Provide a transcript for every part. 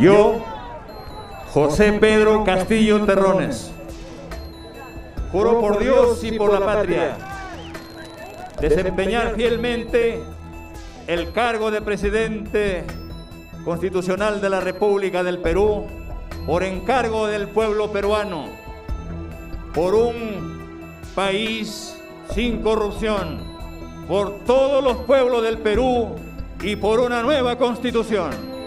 Yo, José Pedro Castillo Terrones, juro por Dios y por la patria desempeñar fielmente el cargo de presidente constitucional de la República del Perú por encargo del pueblo peruano, por un país sin corrupción, por todos los pueblos del Perú y por una nueva constitución.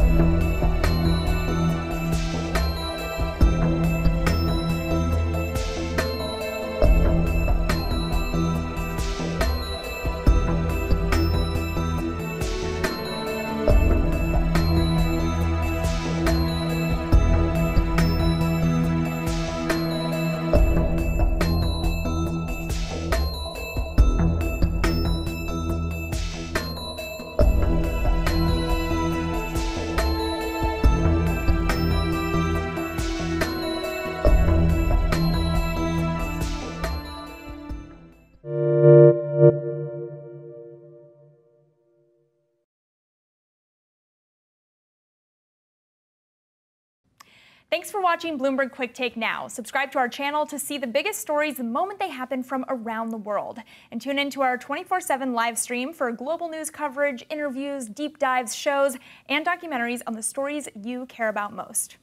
you Thanks for watching Bloomberg Quick Take Now. Subscribe to our channel to see the biggest stories the moment they happen from around the world. And tune into our 24 7 live stream for global news coverage, interviews, deep dives, shows, and documentaries on the stories you care about most.